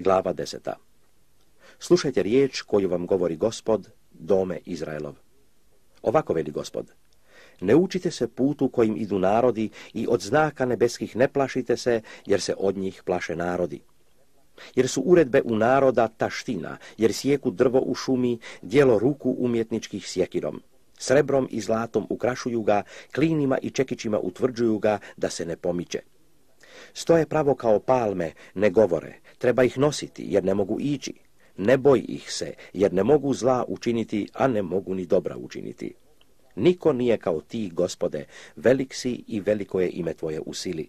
Glava deseta. Slušajte riječ koju vam govori gospod, dome Izraelov. Ovako veli gospod. Ne učite se putu kojim idu narodi i od znaka nebeskih ne plašite se, jer se od njih plaše narodi. Jer su uredbe u naroda taština, jer sjeku drvo u šumi, dijelo ruku umjetničkih sjekirom. Srebrom i zlatom ukrašuju ga, klinima i čekićima utvrđuju ga da se ne pomiče. Stoje pravo kao palme, ne govore, treba ih nositi jer ne mogu ići. Ne boj ih se jer ne mogu zla učiniti, a ne mogu ni dobra učiniti. Niko nije kao ti, gospode, velik si i veliko je ime tvoje u sili.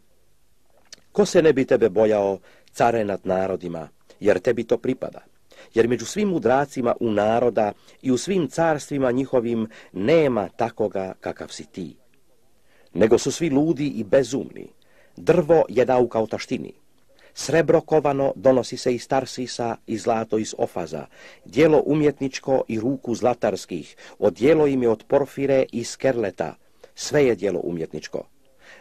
Ko se ne bi tebe bojao, care nad narodima, jer tebi to pripada? Jer među svim mudracima u naroda i u svim carstvima njihovim nema takoga kakav si ti. Nego su svi ludi i bezumni. Drvo je nauka o taštini. Srebro kovano donosi se iz Tarsisa i zlato iz Ofaza, dijelo umjetničko i ruku zlatarskih, odjelo im je od porfire i skerleta, sve je dijelo umjetničko.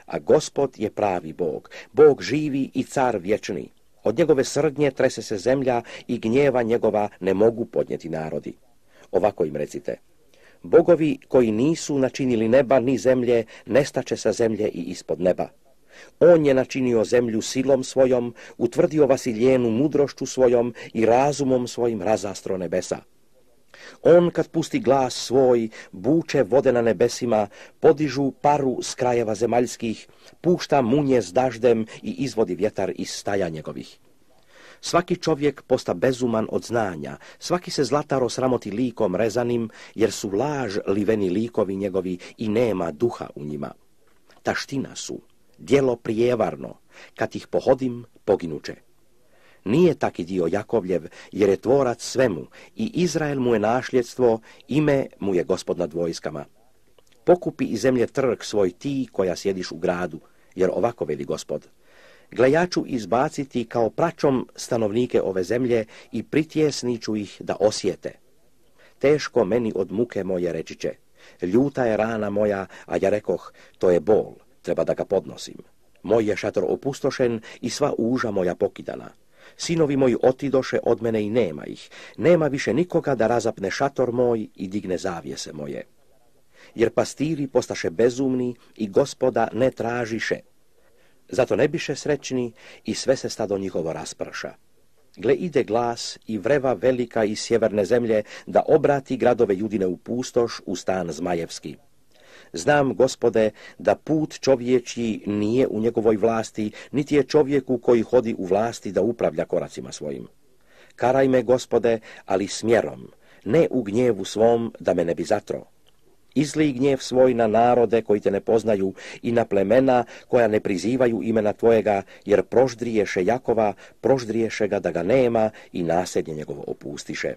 A gospod je pravi Bog, Bog živi i car vječni. Od njegove srdnje trese se zemlja i gnjeva njegova ne mogu podnijeti narodi. Ovako im recite. Bogovi koji nisu načinili neba ni zemlje, nestaće sa zemlje i ispod neba. On je načinio zemlju silom svojom, utvrdio vasiljenu mudrošću svojom i razumom svojim razastro nebesa. On kad pusti glas svoj, buče vode na nebesima, podižu paru s krajeva zemaljskih, pušta munje s daždem i izvodi vjetar iz staja njegovih. Svaki čovjek posta bezuman od znanja, svaki se zlataro sramoti likom rezanim, jer su laž liveni likovi njegovi i nema duha u njima. Taština su, djelo prijevarno, kad ih pohodim, poginuće. Nije taki dio Jakovljev, jer je tvorac svemu i Izrael mu je našljedstvo, ime mu je gospod nad vojskama. Pokupi iz zemlje trg svoj ti koja sjediš u gradu, jer ovako veli gospod. Gle ja ću izbaciti kao pračom stanovnike ove zemlje i pritjesniću ih da osjete. Teško meni od muke moje reći će. Ljuta je rana moja, a ja rekoh, to je bol treba da ga podnosim. Moj je šator opustošen i sva uža moja pokidana. Sinovi moji otidoše od mene i nema ih. Nema više nikoga da razapne šator moj i digne zavijese moje. Jer pastiri postaše bezumni i gospoda ne tražiše. Zato ne biše srećni i sve se stado njihovo rasprša. Gle ide glas i vreva velika iz sjeverne zemlje da obrati gradove Judine u pustoš u stan Zmajevski. Znam, gospode, da put čovječji nije u njegovoj vlasti, niti je čovjeku koji hodi u vlasti da upravlja koracima svojim. Karaj me, gospode, ali smjerom, ne u gnjevu svom da me ne bi zatro. Izli gnjev svoj na narode koji te ne poznaju i na plemena koja ne prizivaju imena tvojega, jer proždriješe Jakova, proždriješe ga da ga nema i nasljednje njegovo opustiše.